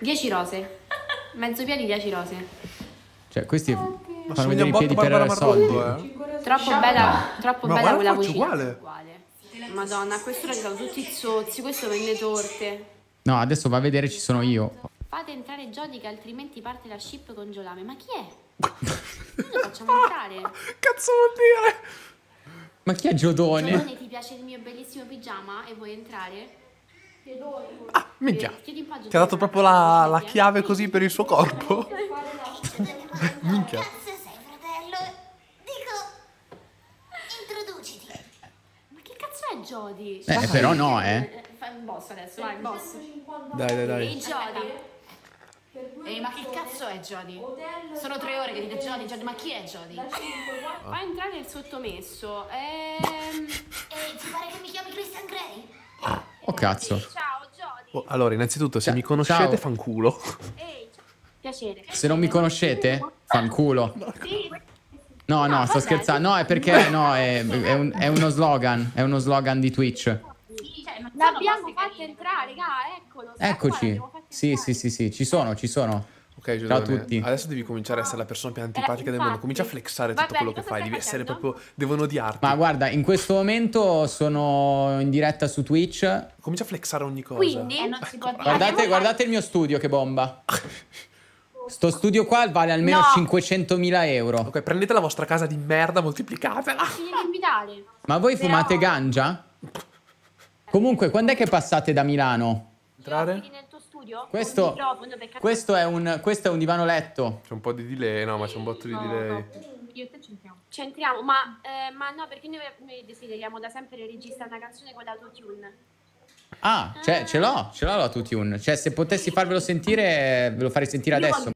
10 rose. Mezzo piedi, 10 rose. Cioè, questi Ma fanno vedere i piedi Barbara per soldi. Eh. Troppo bella, troppo Ma bella quella cucina. uguale. Madonna, a quest'ora ci sono tutti i zozzi, questo vende torte. No, adesso va a vedere ci sono io. Fate entrare Jody che altrimenti parte la ship con Giolame. Ma chi è? Noi lo facciamo entrare. Cazzo vuol dire? Ma chi è Giodone? Giolone, ti piace il mio bellissimo pigiama e vuoi entrare? Ah, minchia. Eh, Ti ha dato proprio la, la eh. chiave così per il suo corpo? Minchia. Cazzo sei, fratello? Dico, introduciti. Ma che cazzo è Jody? Eh, però no, eh. Fai un boss adesso, vai, boss. Dai, dai, Ehi dai. Jody. Ehi, ma che cazzo è Jody? Sono tre ore che dite Jody, Jody, ma chi è Jody? Fa entrare il sottomesso. Ehm... E ti pare che mi chiami Christian Grey? Oh cazzo. Ciao Jody. Oh, allora, innanzitutto, se Ciao. mi conoscete, Ciao. fanculo. Ehi. Piacere. Se non mi conoscete, fanculo. No, no, sto scherzando. No, è perché no, è, è un- è uno slogan. È uno slogan di Twitch. Cioè, L'abbiamo fatto entrare, raga, eccolo. Eccoci. Sì, sì, sì, sì, ci sono, ci sono. Ok, Ciao a tutti. Adesso devi cominciare a essere la persona più antipatica del mondo. Comincia a flexare tutto bene, quello che fai. Devi essere proprio. Devono odiarti. Ma guarda, in questo momento sono in diretta su Twitch. Comincia a flexare ogni cosa. Quindi, non si può dire. Guardate, guardate il mio studio, che bomba. Sto studio qua vale almeno No. 500.000 euro. Ok, prendete la vostra casa di merda, moltiplicatela. Ti devi invitare. Ma voi fumate ganja? Comunque, quando è che passate da Milano? Entrare? Studio? Questo- Questo è un, questo è un divano letto. C'è un po' di delay, no, ma c'è un botto di delay. Io e te c'entriamo. C'entriamo, ma, eh, ma no, perché noi, noi desideriamo da sempre registrare una canzone con l'autotune. Ah, cioè, ce l'ho, ce l'ho la 2Tune. Cioè, se potessi farvelo sentire, ve lo farei sentire adesso.